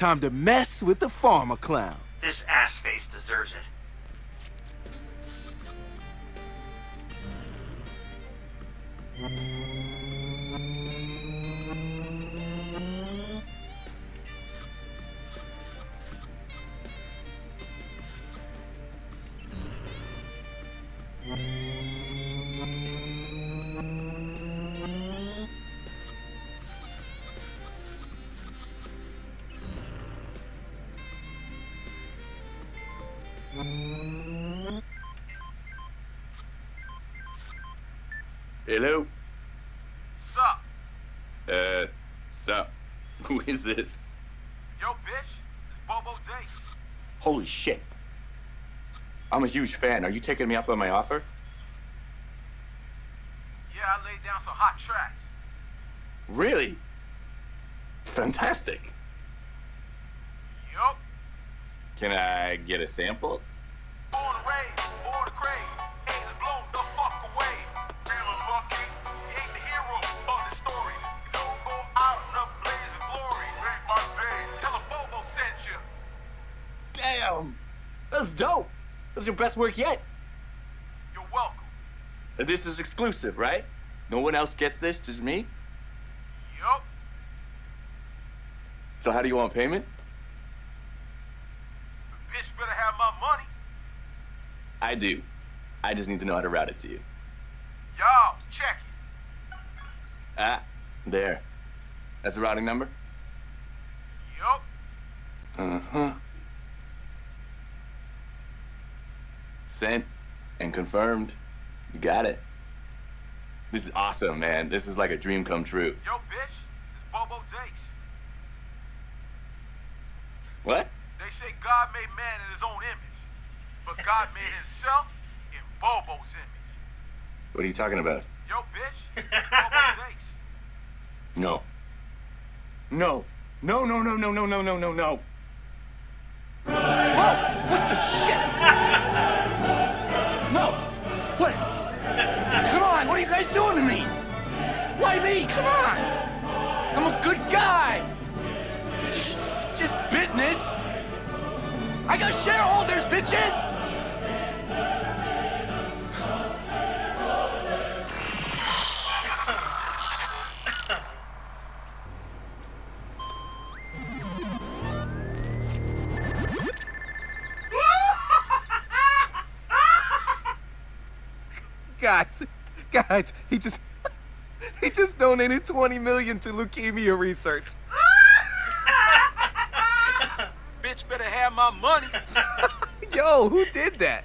Time to mess with the farmer clown. This ass face deserves it. Hello? Sup? Uh, sup? Who is this? Yo, bitch. It's Bobo Dakes. Holy shit. I'm a huge fan. Are you taking me up on my offer? Yeah, I laid down some hot tracks. Really? Fantastic. Yup. Can I get a sample? That's dope! That's your best work yet. You're welcome. And this is exclusive, right? No one else gets this, just me? Yup. So how do you want payment? The bitch better have my money. I do. I just need to know how to route it to you. Y'all, check it. Ah, there. That's the routing number? Yup. Uh-huh. Sent and confirmed. You got it. This is awesome, man. This is like a dream come true. Yo, bitch. It's Bobo Dakes. What? They say God made man in his own image, but God made himself in Bobo's image. What are you talking about? Yo, bitch, Bobo Dakes. No. No. No, no, no, no, no, no, no, no, no. Whoa! What the shit? Come on! I'm a good guy! It's just business! I got shareholders, bitches! Guys, guys, he just he just donated 20 million to leukemia research. Bitch better have my money. Yo, who did that?